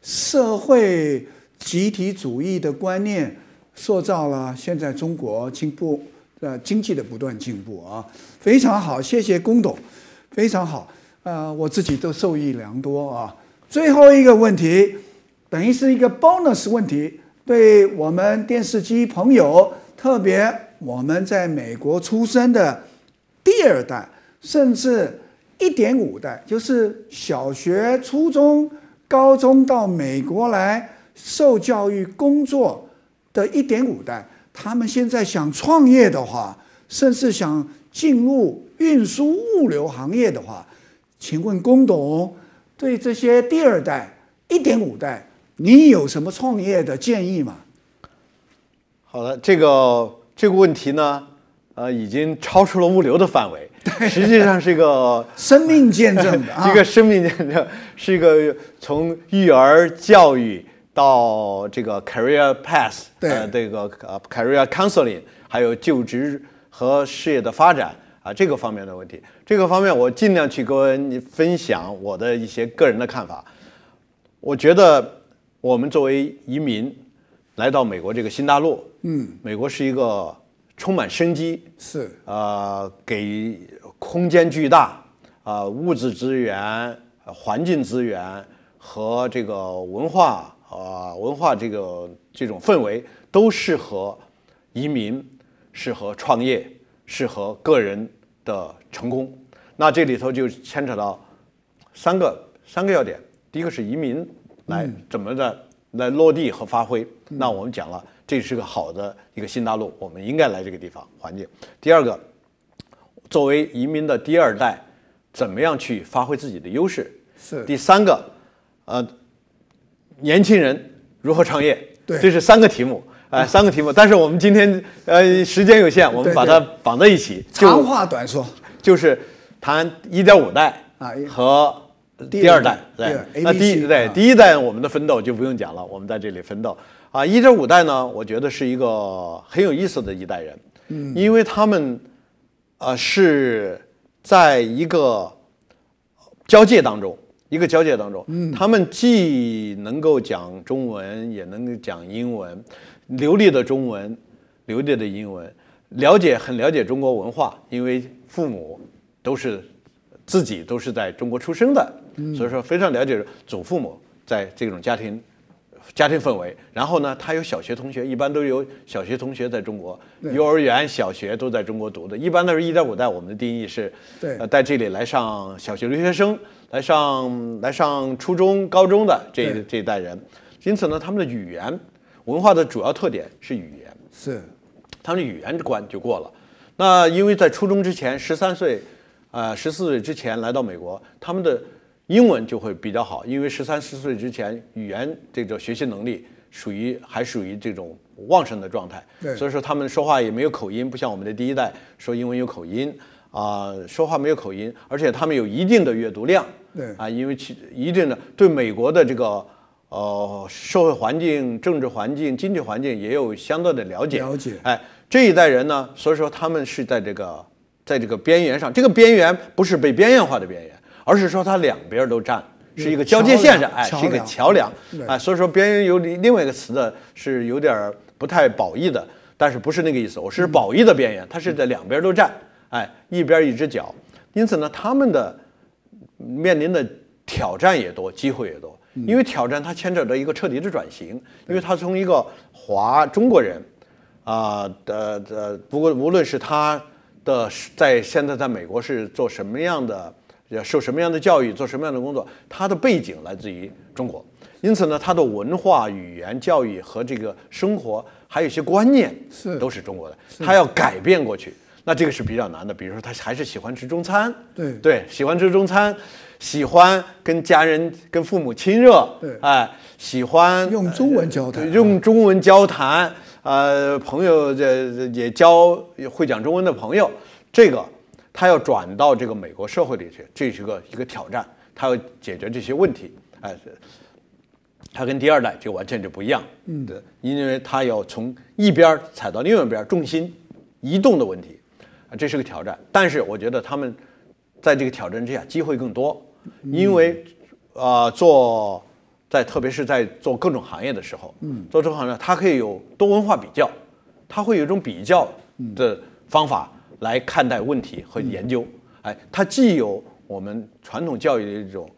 社会集体主义的观念，塑造了现在中国进步呃经济的不断进步啊，非常好，谢谢龚董，非常好，呃，我自己都受益良多啊。最后一个问题，等于是一个 bonus 问题，对我们电视机朋友，特别我们在美国出生的第二代，甚至一点五代，就是小学、初中、高中到美国来受教育、工作的一点五代，他们现在想创业的话，甚至想进入运输物流行业的话，请问龚董对这些第二代、一点五代，你有什么创业的建议吗？好的，这个这个问题呢，呃，已经超出了物流的范围，(laughs) 实际上是一个 (laughs) 生命见证的 (laughs) 啊，一个生命见证，是一个从育儿教育到这个 career path，对呃，这个呃 career counseling，还有就职和事业的发展啊这个方面的问题。这个方面我尽量去跟你分享我的一些个人的看法。我觉得我们作为移民来到美国这个新大陆，嗯，美国是一个充满生机，是呃，给空间巨大，啊、物质资源、呃环境资源和这个文化啊、文化这个这种氛围都适合移民，适合创业，适合个人的成功。那这里头就牵扯到三个三个要点，第一个是移民来怎么的来落地和发挥。那我们讲了，这是个好的一个新大陆，我们应该来这个地方环境。第二个，作为移民的第二代，怎么样去发挥自己的优势？是第三个，呃，年轻人如何创业？对这是三个题目，哎、三个题目。但是我们今天呃时间有限，我们把它绑在一起，就长话短说，就是谈一点五代啊和第第二代。对，那第一对啊第一代我们的奋斗就不用讲了，我们在这里奋斗啊。一点五代呢，我觉得是一个很有意思的一代人，嗯，因为他们呃是在一个交界当中，一个交界当中，嗯，他们既能够讲中文，也能够讲英文，流利的中文，流利的英文，了解很了解中国文化，因为父母都是自己都是在中国出生的，所以说非常了解祖父母在这种家庭家庭氛围。然后呢，他有小学同学，一般都有小学同学在中国，幼儿园、小学都在中国读的。一般都是一点五代，我们的定义是，对呃，在这里来上小学留学生，来上来上初中、高中的这对这一代人。因此呢，他们的语言文化的主要特点是语言。是他们的语言关就过了。那因为在初中之前，十三岁，呃，十四岁之前来到美国，他们的英文就会比较好，因为十三四岁之前语言这个学习能力属于还属于这种旺盛的状态。对所以说他们说话也没有口音，不像我们的第一代说英文有口音啊、说话没有口音，而且他们有一定的阅读量。对啊，因为其一定的对美国的这个呃社会环境、政治环境、经济环境也有相对的了解。了解哎，这一代人呢，所以说他们是在这个在这个边缘上，这个边缘不是被边缘化的边缘，而是说它两边都占，是一个交界线上，哎，是一个桥梁哎，所以说边缘有另另外一个词的是有点儿不太褒义的，但是不是那个意思，我是褒义的边缘，它是在两边都占，哎，一边一只脚，因此呢，他们的面临的挑战也多，机会也多。因为挑战它牵扯着一个彻底的转型，因为它从一个华中国人啊的的，不过无论是他的在现在在美国是做什么样的，呃受什么样的教育，做什么样的工作，他的背景来自于中国，因此呢，他的文化、语言、教育和这个生活还有一些观念是都是中国的，他要改变过去。那这个是比较难的，比如说他还是喜欢吃中餐，对对，喜欢吃中餐，喜欢跟家人、跟父母亲热，对哎，喜欢用中文交谈对用中文交谈，呃，朋友这这也交会讲中文的朋友，这个他要转到这个美国社会里去，这是个一个挑战，他要解决这些问题，哎，他跟第二代就完全就不一样，嗯，对，因为他要从一边儿踩到另外一边儿，重心移动的问题，啊，这是个挑战。但是我觉得他们在这个挑战之下，机会更多，因为啊、做在特别是在做各种行业的时候，嗯，做这种行业，它可以有多文化比较，它会有一种比较的方法来看待问题和研究。哎，它既有我们传统教育的一种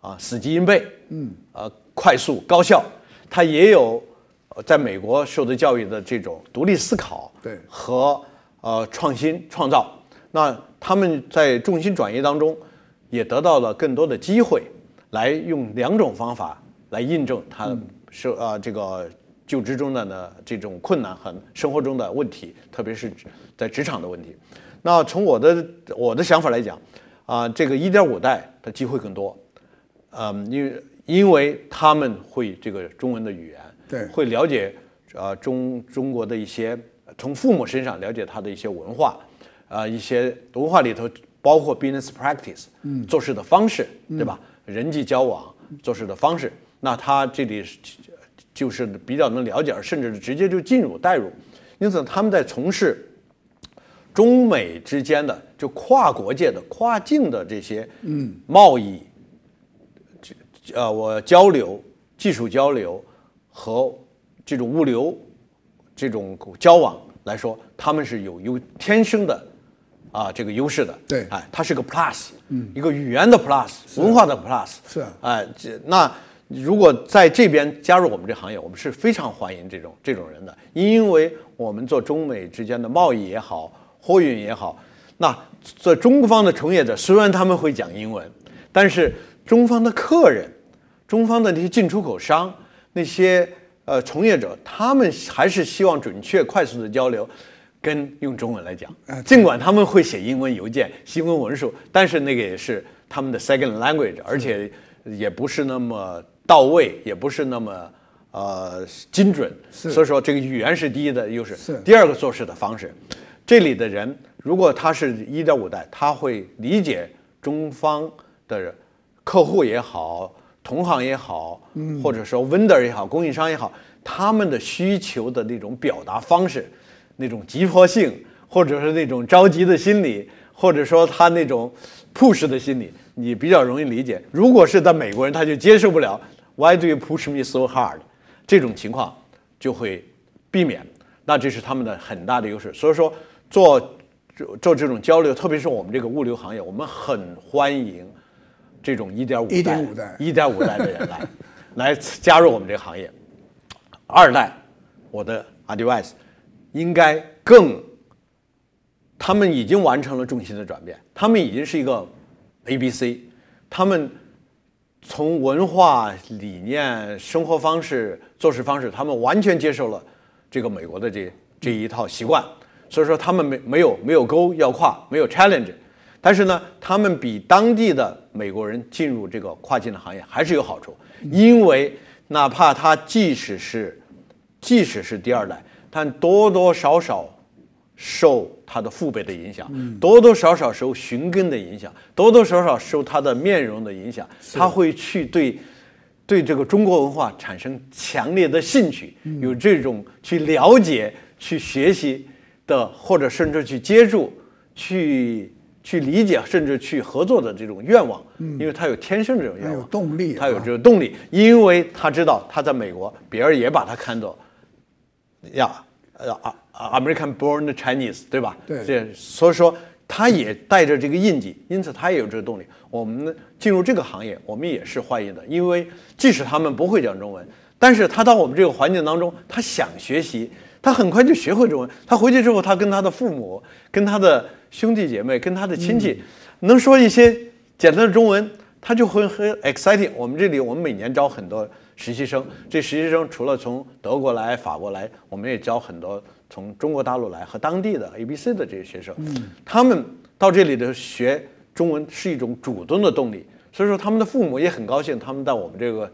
啊死记硬背，嗯，呃快速高效，它也有呃在美国受的教育的这种独立思考，对和呃创新创造。那他们在重心转移当中，也得到了更多的机会，来用两种方法来印证他是啊、这个就职中的呢这种困难和生活中的问题，特别是在职场的问题。那从我的我的想法来讲，啊、这个一点五代的机会更多，嗯，因为因为他们会这个中文的语言，对会了解呃中中国的一些从父母身上了解他的一些文化，啊、一些文化里头包括 business practice，嗯，做事的方式，对吧？人际交往做事的方式，那他这里是就是比较能了解，甚至直接就进入代入，因此他们在从事中美之间的就跨国界的、跨境的这些嗯。贸易，这呃，我交流、技术交流和这种物流这种交往来说，他们是有优天生的啊这个优势的。对。哎，它是个 plus，嗯，一个语言的 plus，文化的 plus。是啊。哎，这那如果在这边加入我们这行业，我们是非常欢迎这种这种人的，因为我们做中美之间的贸易也好，货运也好，那做中方的从业者虽然他们会讲英文，但是中方的客人、中方的那些进出口商、那些呃从业者，他们还是希望准确、快速的交流。跟用中文来讲，尽管他们会写英文邮件、新闻文书，但是那个也是他们的 second language，而且也不是那么到位，也不是那么呃精准。所以说这个语言是第一的优势。是第二个做事的方式，这里的人如果他是一点五代，他会理解中方的客户也好，同行也好，或者说 vendor 也好，供应商也好，他们的需求的那种表达方式，那种急迫性，或者是那种着急的心理，或者说他那种 push 的心理，你比较容易理解。如果是在美国人，他就接受不了 Why do you push me so hard 这种情况就会避免。那这是他们的很大的优势。所以说做做做这种交流，特别是我们这个物流行业，我们很欢迎这种一点五代、1.5代一点五代的人来来加入我们这个行业。二代，我的 advice 应该更，他们已经完成了重心的转变，他们已经是一个 A B C，他们从文化理念、生活方式、做事方式，他们完全接受了这个美国的这这一套习惯，所以说他们没没有没有沟要跨，没有 challenge，但是呢，他们比当地的美国人进入这个跨境的行业还是有好处，因为哪怕他即使是即使是第二代，但多多少少受他的父辈的影响，多多少少受寻根的影响，多多少少受他的面容的影响，他会去对对这个中国文化产生强烈的兴趣，有这种去了解、去学习的，或者甚至去接触、去去理解，甚至去合作的这种愿望，因为他有天生这种愿望动力啊他有这个动力，因为他知道他在美国，别人也把他看作呀，呃，American born Chinese，对吧？对这所以说他也带着这个印记，因此他也有这个动力。我们进入这个行业，我们也是欢迎的，因为即使他们不会讲中文，但是他到我们这个环境当中，他想学习，他很快就学会中文。他回去之后，他跟他的父母、跟他的兄弟姐妹、跟他的亲戚，能说一些简单的中文，他就会很 exciting。我们这里我们每年招很多实习生，这实习生除了从德国来、法国来，我们也招很多从中国大陆来和当地的 A、B、C 的这些学生。嗯他们到这里的学中文是一种主动的动力，所以说他们的父母也很高兴，他们在我们这个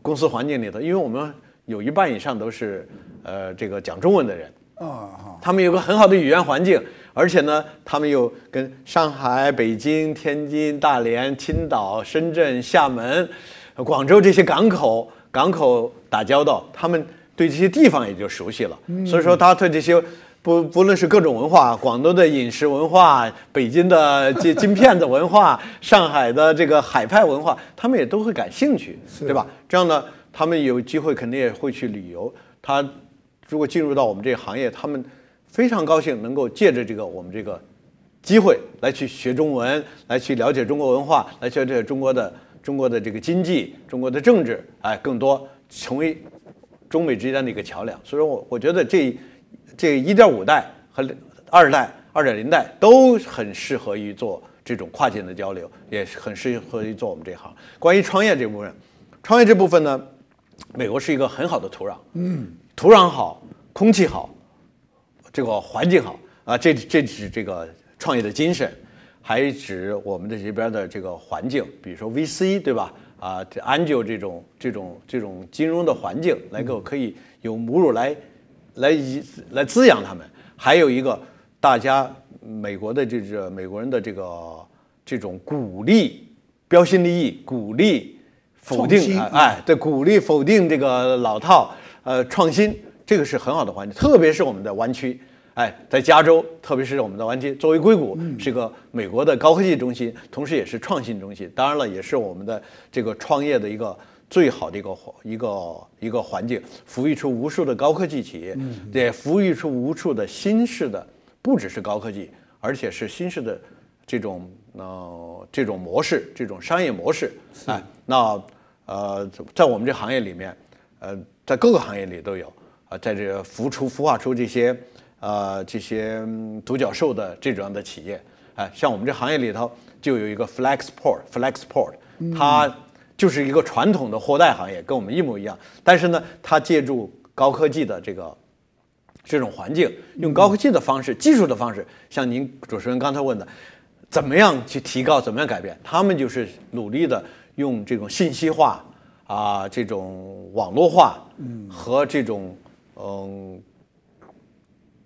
公司环境里头，因为我们有一半以上都是呃这个讲中文的人。啊，他们有个很好的语言环境，而且呢，他们又跟上海、北京、天津、大连、青岛、深圳、厦门、呃广州这些港口港口打交道，他们对这些地方也就熟悉了。所以说，他对这些不不论是各种文化，广东的饮食文化，北京的金金 (laughs) 片子文化，上海的这个海派文化，他们也都会感兴趣，对吧？这样呢，他们有机会肯定也会去旅游。他如果进入到我们这个行业，他们非常高兴能够借着这个我们这个机会来去学中文，来去了解中国文化，来去了解中国的中国的这个经济、中国的政治，哎，更多成为中美之间的一个桥梁。所以说我我觉得这这一点五代和二代、二点零代都很适合于做这种跨境的交流，也是很适合于做我们这行。关于创业这部分，创业这部分呢，美国是一个很好的土壤，嗯，土壤好，空气好，这个环境好啊，这这指这个创业的精神，还指我们的这边的这个环境，比如说 VC 对吧？啊这，Angel 这种这种这种金融的环境，能够可以有母乳来来以来滋养他们。还有一个，大家美国的这个美国人的这个这种鼓励标新立异，鼓励否定哎哎，对，鼓励否定这个老套，呃，创新，这个是很好的环境，特别是我们的湾区，哎，在加州，特别是我们的湾区，作为硅谷是个美国的高科技中心，同时也是创新中心，当然了，也是我们的这个创业的一个最好的一个环一个一个环境，孵育出无数的高科技企业，也孵育出无数的新式的，不只是高科技，而且是新式的这种呃这种模式，这种商业模式，哎，那呃，在我们这行业里面，呃，在各个行业里都有啊、在这个孵出孵化出这些呃这些嗯独角兽的这种样的企业，哎、像我们这行业里头就有一个 Flexport，Flexport，它就是一个传统的货代行业，跟我们一模一样，但是呢，它借助高科技的这个这种环境，用高科技的方式、技术的方式，像您主持人刚才问的，怎么样去提高，怎么样改变？他们就是努力的用这种信息化啊，这种网络化，和这种嗯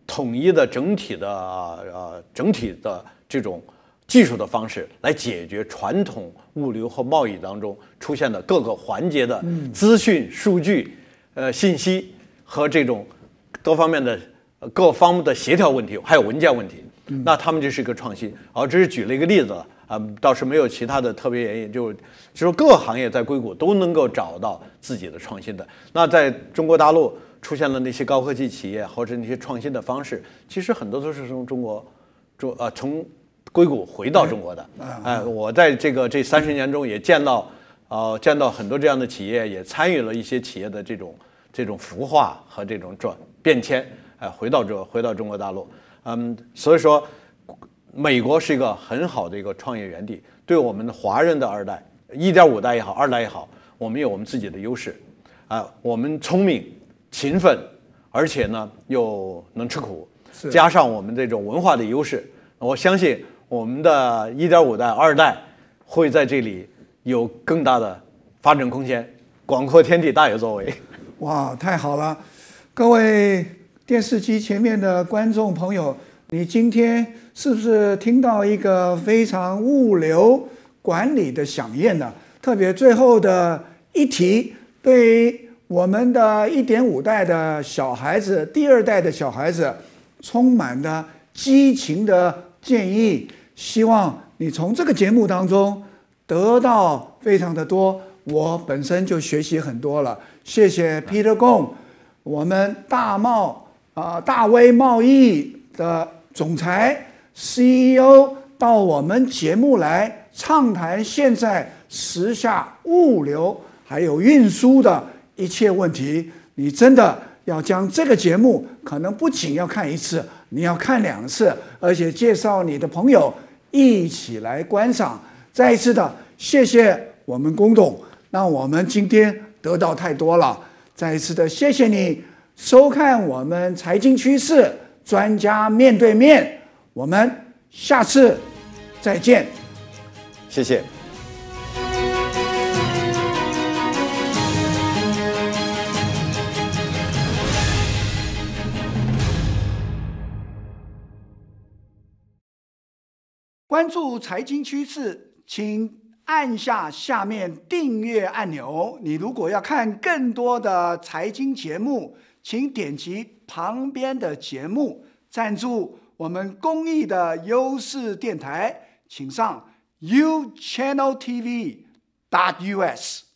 统一的整体的呃整体的这种技术的方式来解决传统物流和贸易当中出现的各个环节的资讯、数据、呃信息和这种多方面的呃各方面的协调问题，还有文件问题。那他们这是一个创新。好，这是举了一个例子了啊、倒是没有其他的特别原因，就就是各个行业在硅谷都能够找到自己的创新的。那在中国大陆出现了那些高科技企业或者那些创新的方式，其实很多都是从中国中啊从硅谷回到中国的。哎，我在这个这三十年中也见到，呃，见到很多这样的企业，也参与了一些企业的这种这种孵化和这种转变迁，哎，回到这回到中国大陆，嗯，所以说，美国是一个很好的一个创业园地，对我们的华人的二代，一点五代也好，二代也好，我们有我们自己的优势，啊，我们聪明、勤奋，而且呢又能吃苦，加上我们这种文化的优势，我相信我们的一点五代、二代会在这里有更大的发展空间，广阔天地大有作为。哇，太好了！各位电视机前面的观众朋友，你今天是不是听到一个非常物流管理的响应呢？特别最后的一题，对于我们的一点五代的小孩子、第二代的小孩子，充满了激情的建议，希望你从这个节目当中得到非常的多。我本身就学习很多了，谢谢 Peter Gong。我们大贸啊大威贸易的总裁 CEO 到我们节目来畅谈现在时下物流还有运输的一切问题。你真的要将这个节目，可能不仅要看一次，你要看两次，而且介绍你的朋友一起来观赏。再一次的谢谢我们龚董，让我们今天得到太多了。再一次的谢谢你收看我们财经趋势专家面对面，我们下次再见。谢谢。关注财经趋势，请。按下下面订阅按钮。你如果要看更多的财经节目，请点击旁边的节目。赞助我们公益的优势电台，请上 u channel tv dot us。